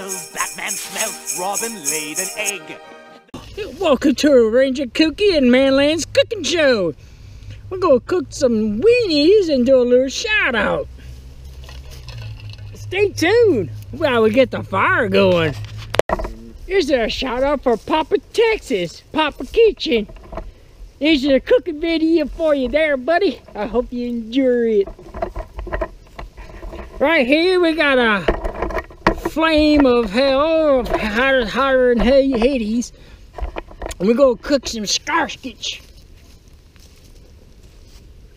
Batman smells, Robin laid an egg. Welcome to Ranger Kooky and Manland's cooking show. We're gonna cook some weenies and do a little shout out. Stay tuned while we get the fire going. Here's a shout out for Papa Texas, Papa Kitchen. Here's a cooking video for you there, buddy. I hope you enjoy it. Right here we got a flame of hell, hotter, hotter than Hades. And we're gonna cook some skarskits.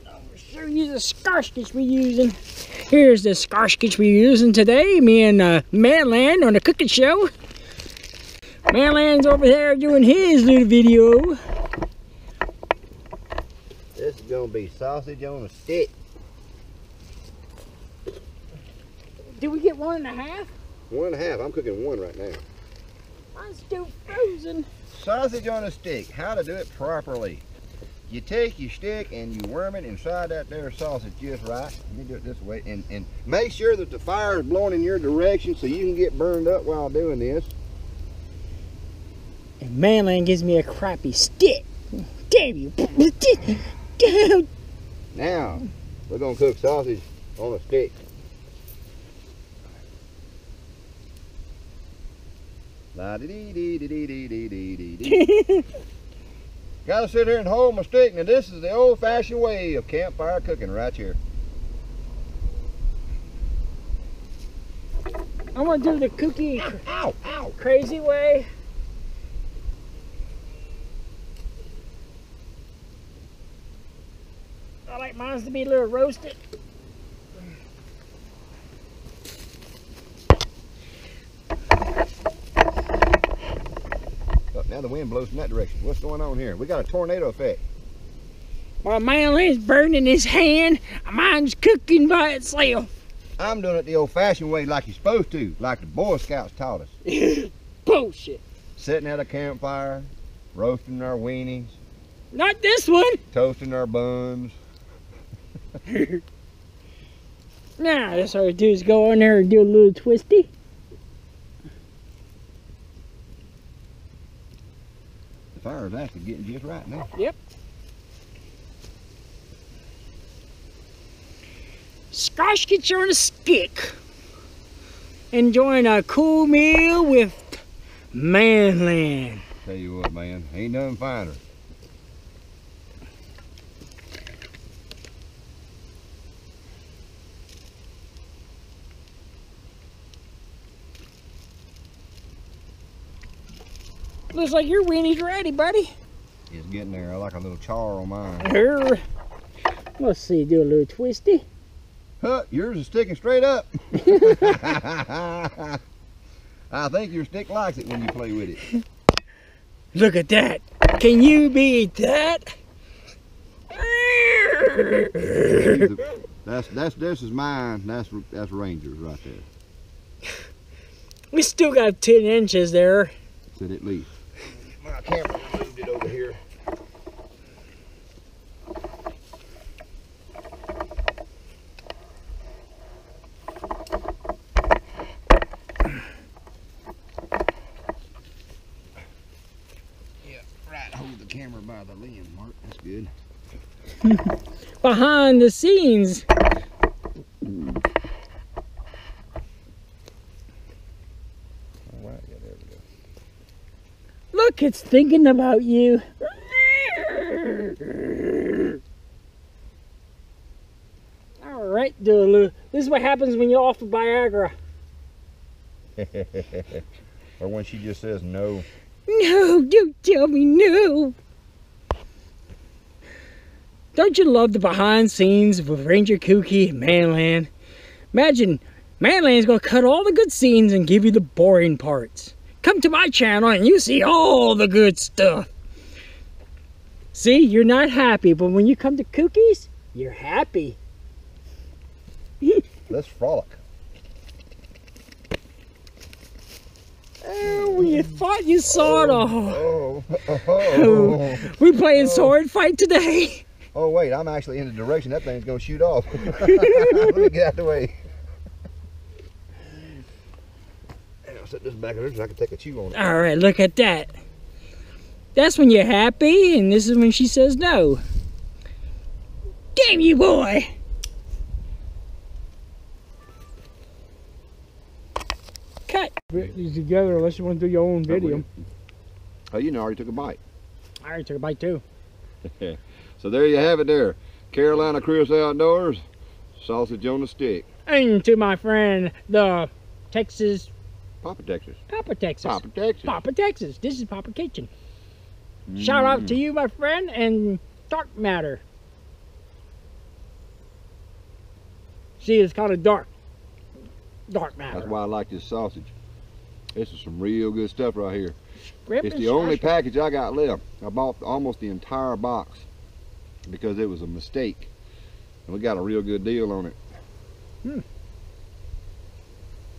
I'll show you the skarskits we're using. Here's the skarskits we're using today. Me and uh, Manland on the cooking show. Manland's over there doing his little video. This is gonna be sausage on a stick. Did we get one and a half? One and a half. I'm cooking one right now. Mine's still frozen. Sausage on a stick. How to do it properly. You take your stick and you worm it inside that there sausage just right. Let me do it this way. And, and make sure that the fire is blowing in your direction so you can get burned up while doing this. And Manland gives me a crappy stick. Damn you. Now, we're gonna cook sausage on a stick. La -de Gotta sit here and hold my stick. Now this is the old-fashioned way of campfire cooking right here. I'm gonna do the Kooky ow, ow, ow. crazy way. I like mine to be a little roasted. The wind blows in that direction. What's going on here? We got a tornado effect. While Manland's burning his hand, mine's cooking by itself. I'm doing it the old-fashioned way like you're supposed to, like the Boy Scouts taught us. Bullshit. Sitting at a campfire, roasting our weenies, Not this one. toasting our buns. Now, that's all I do is go in there and do a little twisty. Is actually getting just right now. Skarskits on a stick. Enjoying a cool meal with Manland. Tell you what, man, ain't nothing finer. Looks like your weenie's ready, buddy. It's getting there. I like a little char on mine. Here. Let's see, do a little twisty. Huh, yours is sticking straight up. I think your stick likes it when you play with it. Look at that. Can you beat that? That's that's this is mine. That's that's Rangers right there. We still got 10 inches there. Said at least. My camera moved it over here. Yeah, right. Hold the camera by the lens, Mark. That's good. Behind the scenes. All right, yeah, there we go. Look, it's thinking about you. All right, little. This is what happens when you're off of Viagra. or when she just says no. No, don't tell me no. Don't you love the behind scenes with Ranger Kooky and Manland? Imagine Manland's gonna cut all the good scenes and give you the boring parts. Come to my channel and you see all the good stuff. See, you're not happy, but when you come to Kooky's, you're happy. Let's frolic. Oh, you thought you saw it all. Oh, oh, oh, oh. We playing oh. sword fight today. oh, wait, I'm actually in the direction that thing's going to shoot off. Let me get out the way. Set this back there so I can take a chew on it. All right, look at that. That's when you're happy, and this is when she says no. Damn you, boy! Cut these together unless you want to do your own video. Oh, you know, I already took a bite. I already took a bite too. So there you have it there. Carolina Chris Outdoors, sausage on a stick. And to my friend, the Texas, Papa Texas. Papa Texas. Papa Texas. Papa Texas. This is Papa Kitchen. Shout out to you, my friend, and Dark Matter. See, it's kind of dark. Dark Matter. That's why I like this sausage. This is some real good stuff right here. Rip It's the only package I got left. I bought almost the entire box because it was a mistake. And we got a real good deal on it. Hmm.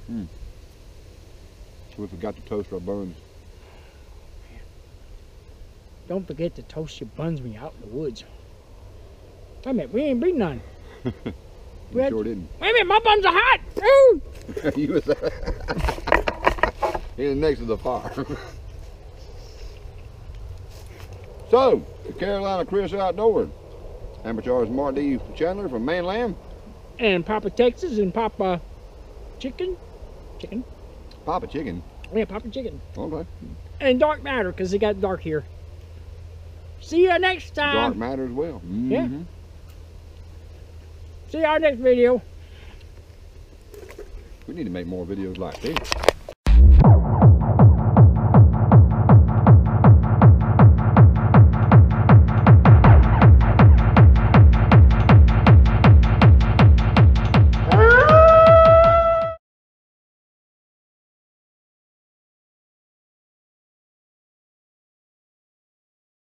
Hmm. We forgot to toast our buns. Don't forget to toast your buns when you're out in the woods. Wait a minute, we ain't bring none. Red- sure didn't. Wait a minute, my buns are hot! Ooh! you was he was next to the fire. so, the Carolina Chris Outdoors. Amateur Mark D. Chandler from Manland. And Papa Texas and Papa Chicken. Chicken? Papa Chicken. Yeah, Papa Chicken. Okay. And Dark Matter, because it got dark here. See you next time. Dark matter as well. Yeah. Mhm. See you our next video. We need to make more videos like this.